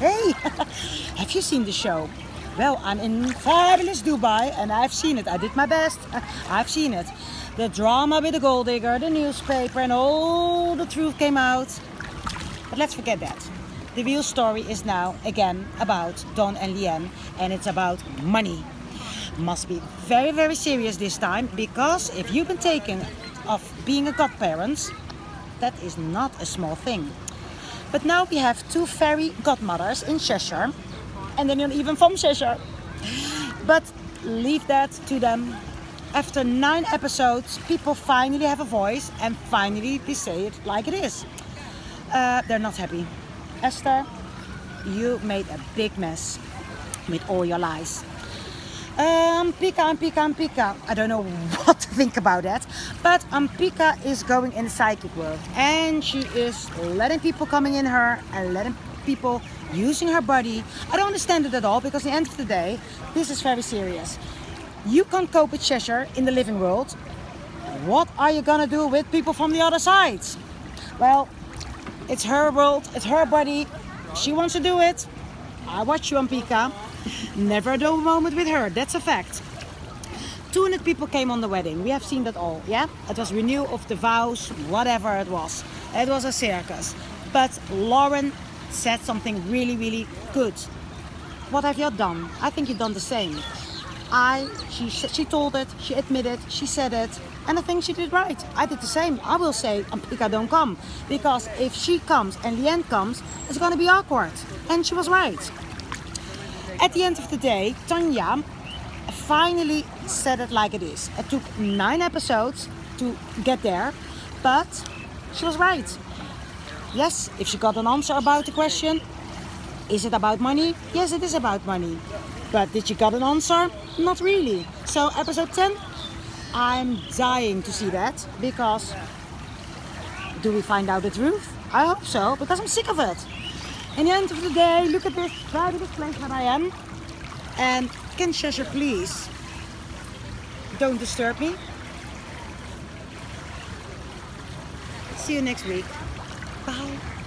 Hey, have you seen the show? Well, I'm in fabulous Dubai and I've seen it. I did my best. I've seen it. The drama with the gold digger, the newspaper, and all the truth came out. But let's forget that. The real story is now again about Dawn and Leanne, and it's about money. Must be very, very serious this time because if you've been taken of being a godparent, that is not a small thing. But now we have two fairy godmothers in Cheshire, and they're not even from Cheshire. But leave that to them. After nine episodes, people finally have a voice, and finally they say it like it is. Uh, they're not happy. Esther, you made a big mess with all your lies. Um, Pika and Pika and Pika. I don't know what to think about that. But Ampika is going in psychic world. And she is letting people coming in her and letting people using her body. I don't understand it at all because at the end of the day, this is very serious. You can't cope with Cheshire in the living world. What are you gonna do with people from the other side? Well, it's her world, it's her body. She wants to do it. I watch you Ampika. Never a dull moment with her, that's a fact. 200 people came on the wedding. We have seen that all, yeah? It was renewal of the vows, whatever it was. It was a circus. But Lauren said something really, really good. What have you done? I think you've done the same. I, she, she told it, she admitted, she said it, and I think she did right. I did the same. I will say Ampika don't come, because if she comes and Leanne comes, it's gonna be awkward. And she was right. At the end of the day, Tanya finally said it like it is. It took nine episodes to get there, but she was right. Yes, if she got an answer about the question, is it about money? Yes, it is about money. But did she got an answer? Not really. So episode 10, I'm dying to see that because do we find out the truth? I hope so, because I'm sick of it. In the end of the day, look at this private place that I am. And can Cheshire please don't disturb me? See you next week. Bye.